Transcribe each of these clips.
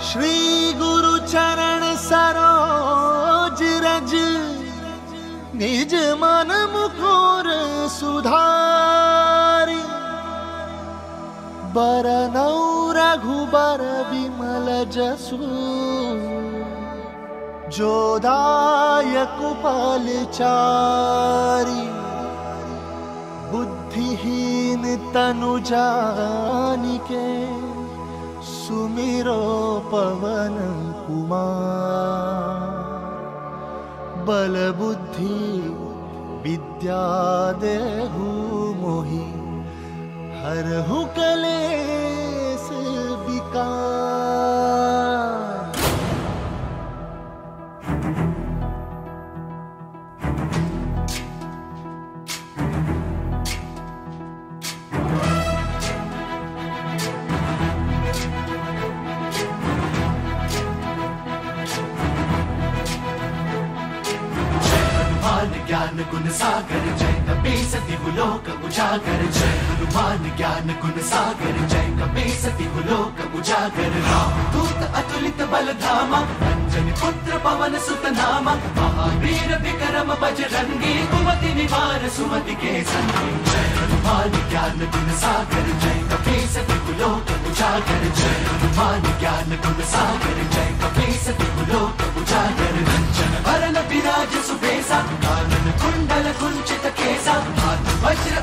श्री गुरु चरण सरोज रज। निज मन मुकुर सुधारी। बरनौ रघुबर विमल जसु। जोदायक चारी। बुद्धिहीन तनु जानिके सुमिरो पवन कुमार। बल बुद्धि विद्या देहु मोहि। हरहु कलेस गुण सागर, जय कपी सति लोक उजागर, जय हनुमान ज्ञान गुण सागर, जय कपी सति लोक उजागर। राम दूत अतुलित बल धामा अंजनी पुत्र पवन सुत नामा, महावीर विक्रम बजरंगी, कुमति निवार सुमति के संगी जय हनुमान ज्ञान गुण सागर, जय कपी सति लोक उजागर, जय हनुमान ज्ञान गुण सागर, जय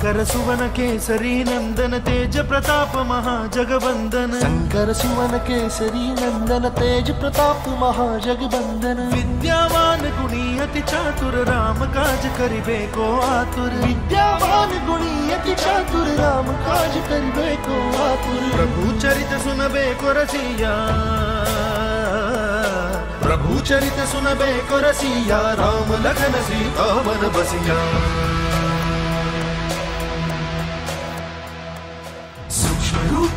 शंकर सुवन केसरी नंदन तेज प्रताप महाजगबंदन। शंकर सुवन केसरी नंदन तेज प्रताप महाजगबंदन। विद्यावान गुणी अति चातुर राम काज करिबे को आतुर। विद्यावान गुणी अति चातुर राम काज करिबे को आतुर। प्रभु चरित सुनबे को रसिया। प्रभु चरित सुनबे को रसिया राम लखन सीता मन बसिया।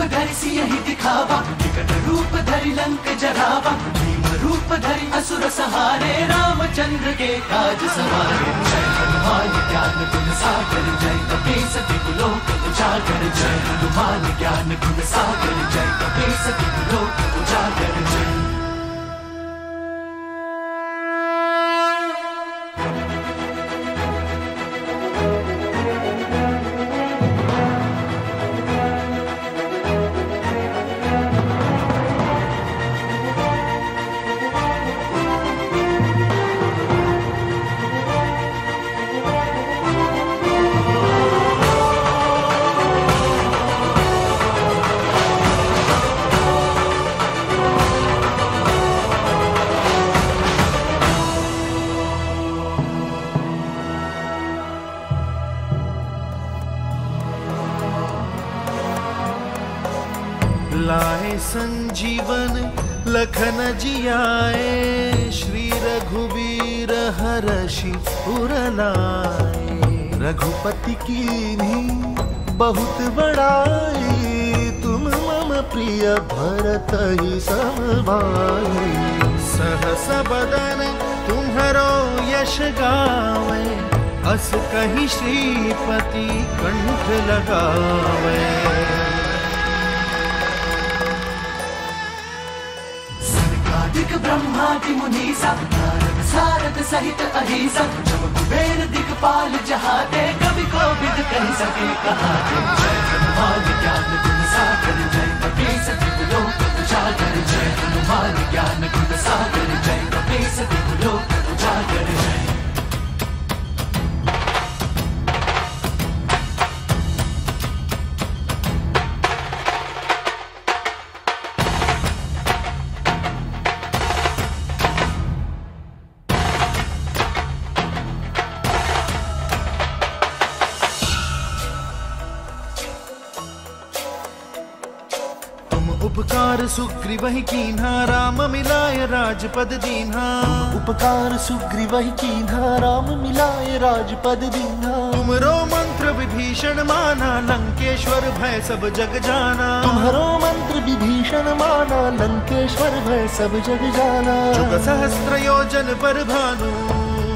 धरि सियहि दिखावा, विकट रूप धरि लंक जरावा भीम रूप धरि असुर सहारे, रामचंद्र के काज सवारे। जय हनुमान ज्ञान गुण सागर, जय कपीस लोक उजागर। जय हनुमान ज्ञान गुण सागर, जय कपीस लोक लाए संजीवन लखन जियाए, श्री रघुवीर हरषि उरलाए। रघुपति की बहुत बड़ाई तुम मम प्रिय भरत ही समभाई सहस बदन तुम्हरो यश गावे, अस कही श्रीपति कंठ लगावे। सर्गाधिक ब्रह्मादि मुनीसा, नारद सारद सहित अहिसा, जब कुबेर दिखपाल जहाते, कवि को विद कह सके जय उपकार सुग्रीव कीन्हा राम मिलाय राजपद दीन्हा। उपकार सुग्रीव कीन्हा राम मिलाय राजपद दीन्हा। तुम रो मंत्र मंत्र विभीषण माना लंकेश्वर भय सब जग जाना। तुम्हारो मंत्र विभीषण माना लंकेश्वर भय सब जग जाना। सहस्त्र योजन पर भानु।